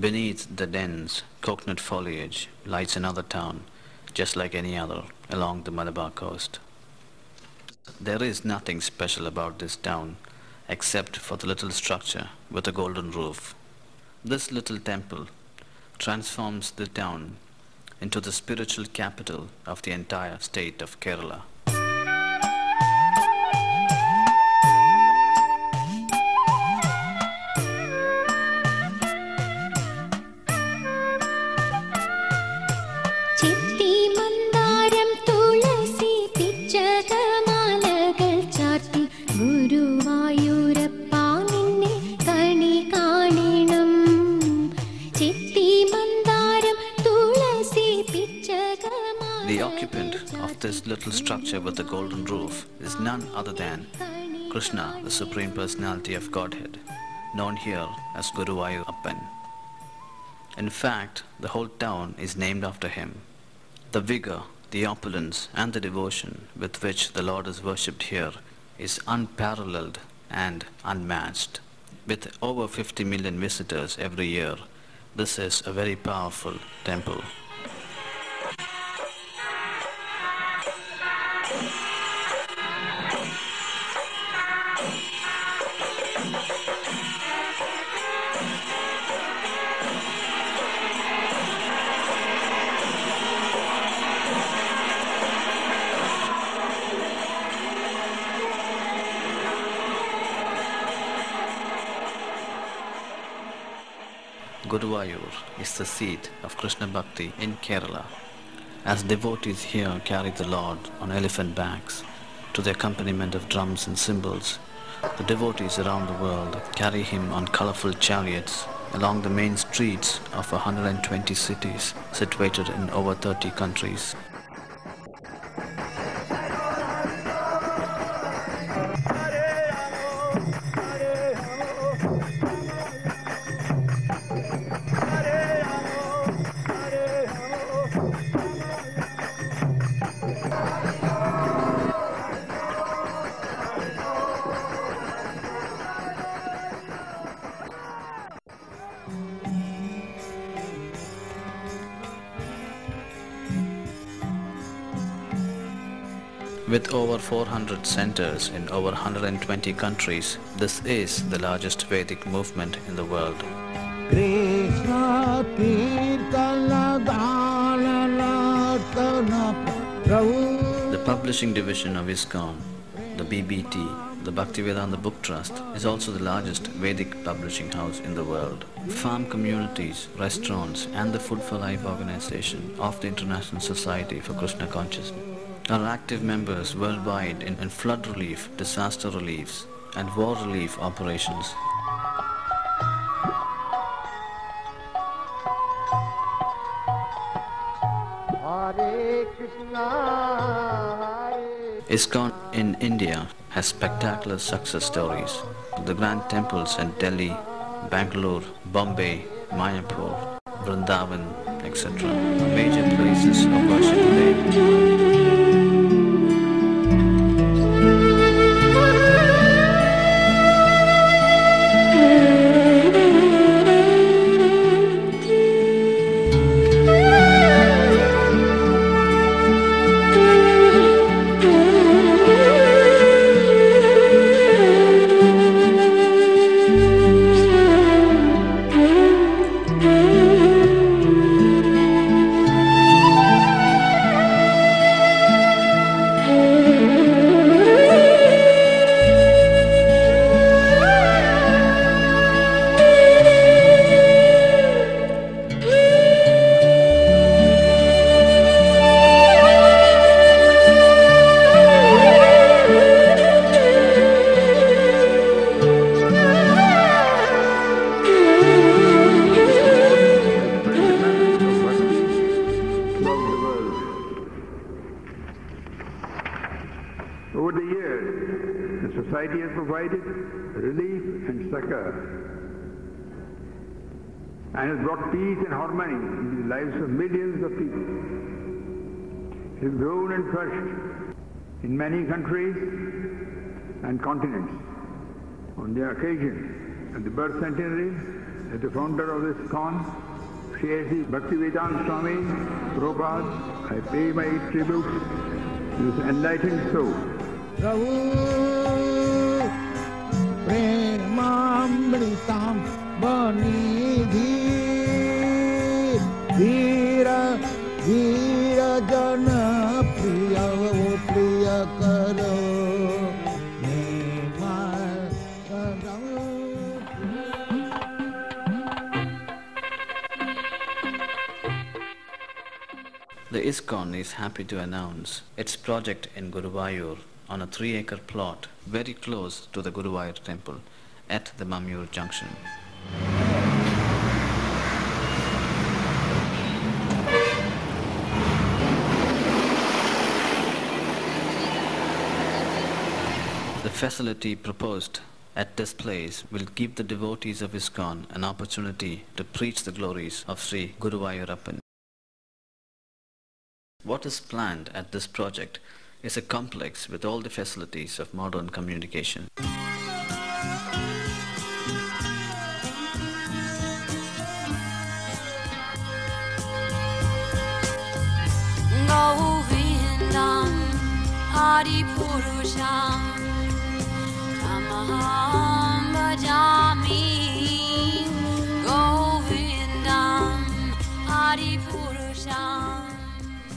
Beneath the dense coconut foliage lies another town, just like any other, along the Malabar coast. There is nothing special about this town except for the little structure with a golden roof. This little temple transforms the town into the spiritual capital of the entire state of Kerala. The occupant of this little structure with the golden roof is none other than Krishna, the Supreme Personality of Godhead, known here as Guruvayur Appan. In fact, the whole town is named after him. The vigor, the opulence, and the devotion with which the Lord is worshipped here is unparalleled and unmatched. With over 50 million visitors every year, this is a very powerful temple. Guruvayur is the seat of Krishna Bhakti in Kerala. As devotees here carry the Lord on elephant backs to the accompaniment of drums and cymbals, the devotees around the world carry him on colorful chariots along the main streets of 120 cities situated in over 30 countries. With over 400 centers in over 120 countries, this is the largest Vedic movement in the world. Krishna Kirtana Dhanana Prabhu The publishing division of ISKCON, the BBT, the Bhaktivedanta Book Trust, is also the largest Vedic publishing house in the world. Farm communities, restaurants, and the Food for Life organization of the International Society for Krishna Consciousness are active members worldwide in, in flood relief, disaster reliefs, and war relief operations. Hare Krishna Hare ISKCON in India has spectacular success stories. The grand temples in Delhi, Bangalore, Bombay, Mayapur, Vrindavan, etc. are major places of worship today. Over the years, the society has provided relief and succor and has brought peace and harmony into the lives of millions of people. It has grown and flourished in many countries and continents. On the occasion of the birth centenary, as the founder of ISKCON, Sri Bhaktivedanta Swami Prabhupada, I pay my tribute to this enlightened soul. Prabhu प्रेमामृतां बनिधि Dhir Dhir The ISKCON is happy to announce its project in Guruvayur on a three acre plot very close to the Guruvayur temple at the Mammiyur junction. The facility proposed at this place will give the devotees of ISKCON an opportunity to preach the glories of Sri Guruvayurappan. What is planned at this project is a complex with all the facilities of modern communication. Adi Tamaham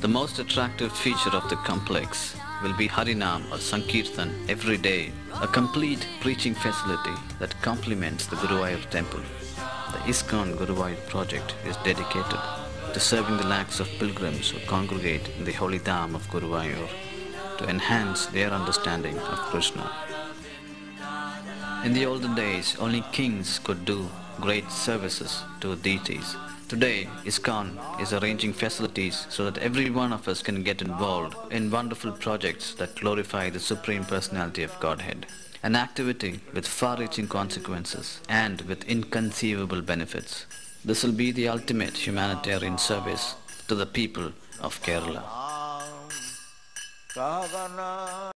The most attractive feature of the complex will be Harinam or Sankirtan every day, a complete preaching facility that complements the Guruvayur temple. The ISKCON Guruvayur project is dedicated to serving the lakhs of pilgrims who congregate in the holy dham of Guruvayur to enhance their understanding of Krishna. In the olden days, only kings could do great services to deities. Today, ISKCON is arranging facilities so that every one of us can get involved in wonderful projects that glorify the Supreme Personality of Godhead. An activity with far-reaching consequences and with inconceivable benefits. This will be the ultimate humanitarian service to the people of Kerala.